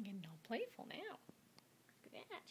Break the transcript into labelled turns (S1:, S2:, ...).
S1: You're getting all playful now. Look at that.